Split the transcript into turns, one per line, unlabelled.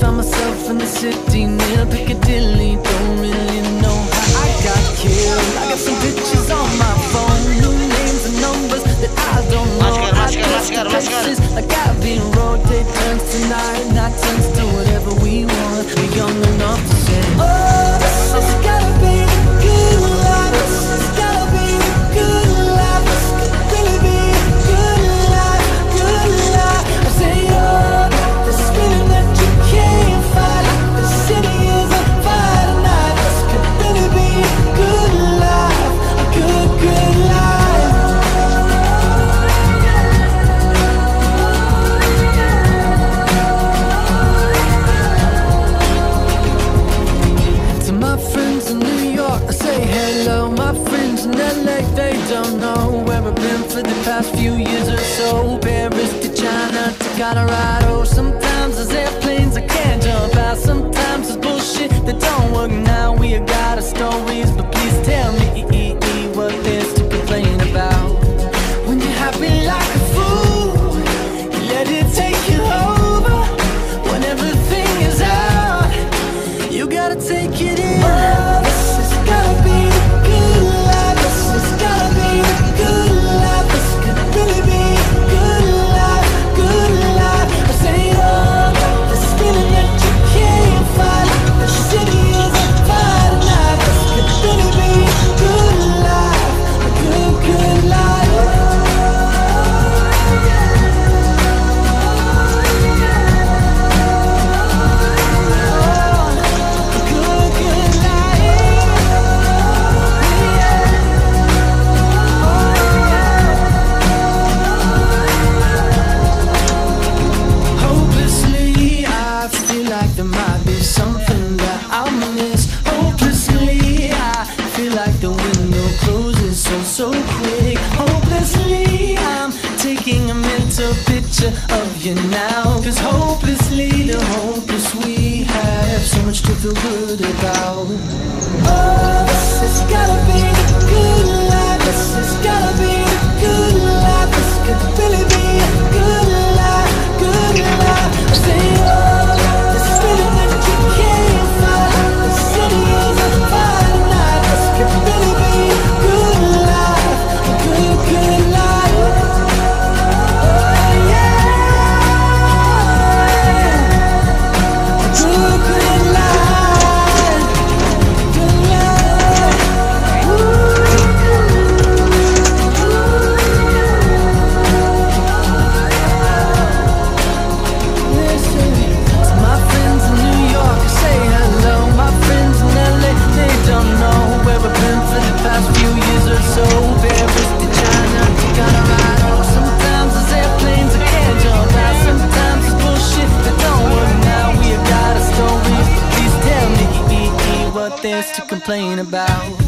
found myself in the city near Piccadilly Don't really know how I got killed I got some pictures on my phone New names and numbers that I don't know. I
got
places like I've been for the past few years or so. Paris to China to Colorado. Sometimes there's airplanes I can't jump out. Sometimes there's bullshit that don't work. Now We got our stories, but please tell me there might be something that I miss. Oh, hopelessly, I feel like the window closes so, so quick. Oh, hopelessly, I'm taking a mental picture of you now. Cause hopelessly, the hopeless we have so much to feel good about. Oh, it's gotta be. to complain about.